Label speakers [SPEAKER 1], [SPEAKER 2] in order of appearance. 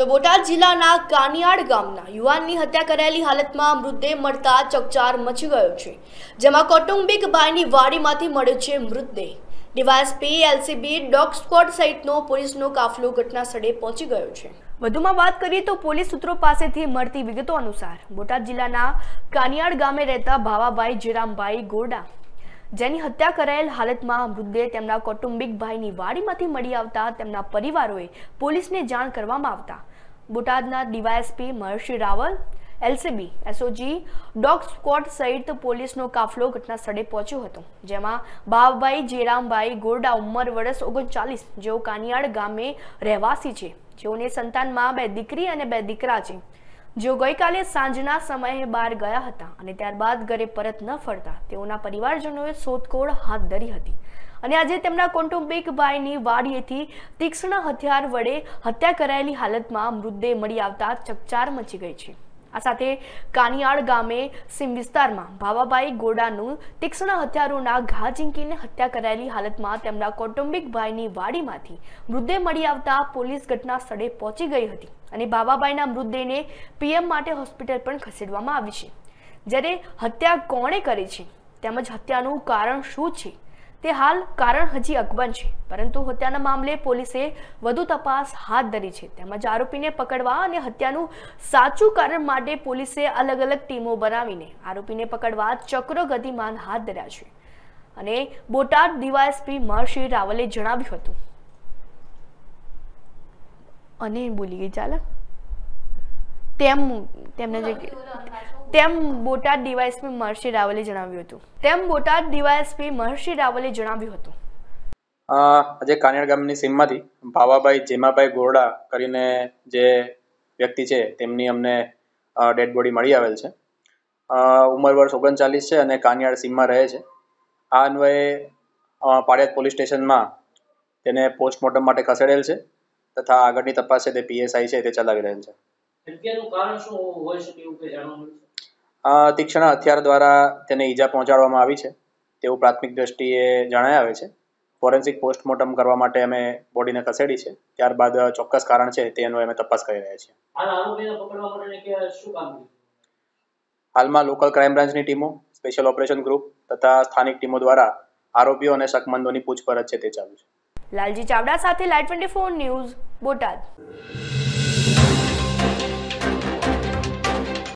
[SPEAKER 1] તો બોટાદ જિલ્લાના કાનિયાડ ગામના યુવાનની હત્યા કરાયેલી હાલતમાં મૃતદેહ મળતા ચકચાર મચી ગયો છે, જેમાં કૌટુંબિક ભાઈની વાડીમાંથી મળ્યો છે મૃતદેહ. ડીવાયએસપી, એલસીબી, ડોગ સ્ક્વોડ સહિતનો પોલીસનો કાફલો ઘટના સ્થળે પહોંચી ગયો છે. વધુમાં વાત કરીએ તો પોલીસ સૂત્રો પાસેથી મળતી વિગતો અનુસાર બોટાદ જિલ્લાના કાનિયાડ ગામે રહેતા ભાવાભાઈ જીરામભાઈ ગોરડા જેની હત્યા કરાયેલ હાલતમાં મૃતદેહ તેમના કૌટુંબિક ભાઈની વાડીમાંથી મળી આવતા તેમના પરિવારોએ પોલીસને જાણ કરવામાં આવતા. બોટાદના DYSP Maharshi Raval, LCB, SOG, dog squad સહિત પોલીસનો કાફલો ઘટના સ્થળે પહોંચ્યો હતો, જેમાં બાવભાઈ જેરામભાઈ ગોરડા ઉંમર વર્ષ ઓગણચાલીસ, જેઓ કાનિયાડ ગામે રહેવાસી છે. જેઓને સંતાનમાં બે દીકરી અને બે દીકરા છે. જેઓ ગઈકાલે સાંજના સમયે બહાર ગયા હતા અને ત્યારબાદ ઘરે પરત ન ફરતા, તેઓના પરિવારજનોએ શોધખોળ હાથ ધરી હતી. અને આજે તેમના કૌટુંબિક ભાઈની વાડીએથી તીક્ષ્ણ હથિયાર વડે હત્યા કરાયેલી હાલતમાં મૃતદેહ મળી આવતા ચકચાર મચી ગઈ છે. આ સાથે કાનિયાળ ગામે સીમ વિસ્તારમાં ભાવાભાઈ ગોડાનું તીક્ષ્ણ હથિયારોના ઘા ઝીંકીને હત્યા કરાયેલી હાલતમાં તેમના કૌટુંબિક ભાઈની વાડીમાંથી મૃતદેહ મળી આવતા પોલીસ ઘટના સ્થળે પહોંચી ગઈ હતી અને ભાવાભાઈના મૃતદેહને પીએમ માટે હોસ્પિટલ પણ ખસેડવામાં આવી છે. જ્યારે હત્યા કોણે કરી છે? તેમજ હત્યાનું કારણ શું છે? તે હાલ કારણ હજી અકબંધ છે. પરંતુ હત્યાના મામલે પોલીસે વધુ તપાસ હાથ ધરી છે. તેમજ આરોપીને પકડવા અને હત્યાનું સાચું કારણ માટે પોલીસે અલગ અલગ ટીમો બનાવીને આરોપીને પકડવા ચક્રો ગતિમાન હાથ ધર્યા છે. અને બોટાદ ડીવાયએસપી મહર્ષિ રાવલે જણાવ્યું હતું. અને બોલી ગઈ ચાલે. તેમ, તેમને જે તેમ બોટાદ ડીવાયએસપી મહર્ષિ રાવલે જણાવ્યું હતું. તેમ બોટાદ ડીવાયએસપી મહર્ષિ રાવલે જણાવ્યું હતું.
[SPEAKER 2] આજે કાનેર ગામની સીમમાંથી ભાવાભાઈ જેમાભાઈ ગોરડા કરીને જે વ્યક્તિ છે, તેમની અમને ડેડ બોડી મળી આવેલ છે. ઉંમર વર્ષ ઓગણચાલીસ છે અને કાનિયાળ સીમમાં રહે છે. આ અન્વયે પાડિયાદ પોલીસ સ્ટેશનમાં તેને પોસ્ટમોર્ટમ માટે ખસેડેલ છે તથા આગળની તપાસ છે તે પીએસઆઈ છે તે ચલાવી રહેલ છે.
[SPEAKER 3] હત્યાનું કારણ શું હોઈ શકે એવું કંઈ જાણવા મળ્યું છે?
[SPEAKER 2] તીક્ષ્ણ હથિયાર દ્વારા તેને ઈજા પહોંચાડવામાં આવી છે તેવું પ્રાથમિક દ્રષ્ટિએ જણાય આવે છે. ફોરેન્સિક પોસ્ટમોર્ટમ કરવા માટે અમે બોડીને ખસેડી છે ત્યારબાદ ચોક્કસ કારણ છે તે અન્વયે અમે તપાસ કરી રહ્યા છીએ. હાલમાં લોકલ ક્રાઇમ બ્રાન્ચની ટીમો સ્પેશિયલ ઓપરેશન ગ્રુપ તથા સ્થાનિક ટીમો દ્વારા આરોપીઓ અને શકમંદોની પૂછપરછ છે તે ચાલુ છે.
[SPEAKER 1] લાલજી ચાવડા સાથે live twenty four news Botad.